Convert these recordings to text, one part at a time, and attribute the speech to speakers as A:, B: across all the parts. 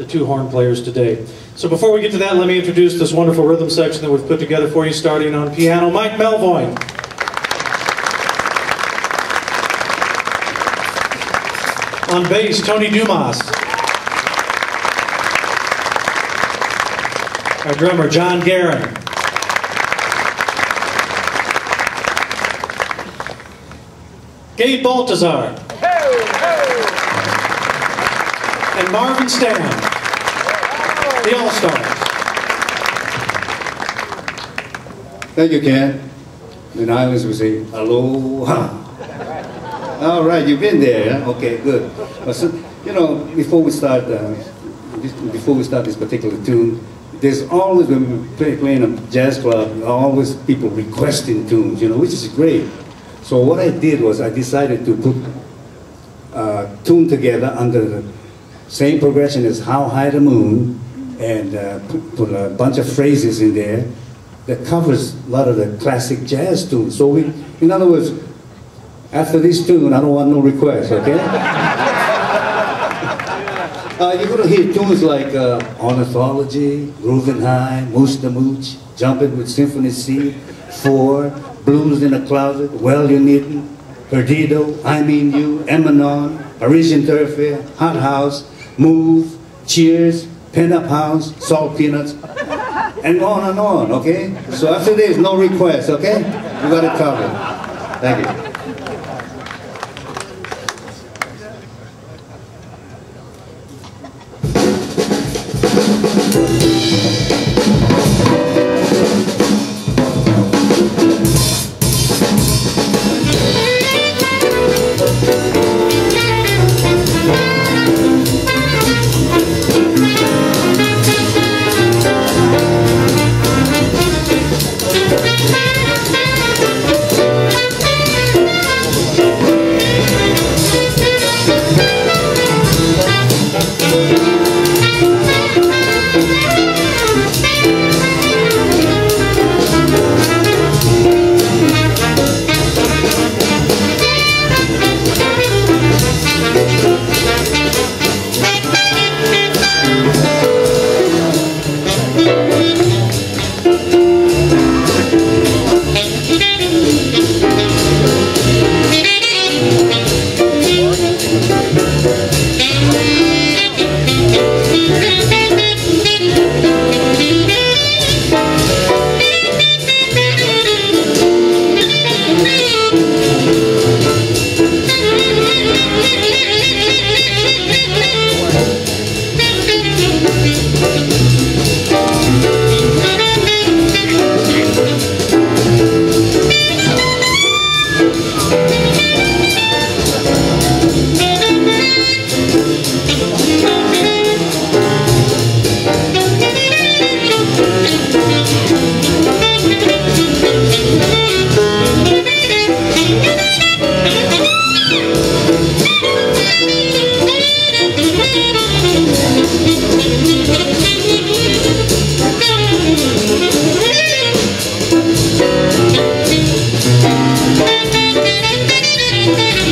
A: the two horn players today. So before we get to that, let me introduce this wonderful rhythm section that we've put together for you, starting on piano, Mike Melvoin. On bass, Tony Dumas. Our drummer, John Guerin. Gabe Baltazar. And Marvin Stamm. The All-Stars.
B: Thank you, Ken. The islands would say, aloha. All right, you've been there? Okay, good. So, you know, before we start, uh, before we start this particular tune, there's always, when we play, playing a jazz club, always people requesting tunes, you know, which is great. So what I did was I decided to put a tune together under the same progression as How High the Moon and uh, put, a bunch of phrases in there that covers a lot of the classic jazz tunes. So we, in other words, after this tune, I don't want no requests, okay? uh, you're gonna hear tunes like uh, Ornithology, High, Moose the Mooch, Jumpin' with Symphony Sid, Four, Blues in a Closet, Well You Needn't, Perdido, I Mean You, Emanon, Parisian Thoroughfare, Hot House, Move, Cheers, Pen Up House, Salt Peanuts, and on and on, okay? So after this, no requests, okay? You got it covered. Thank you.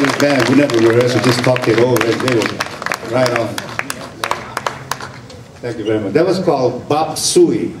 B: this band? We never rehearsed, we just talked it over and did it. Right on. Thank you very much. That was called Bop Suey.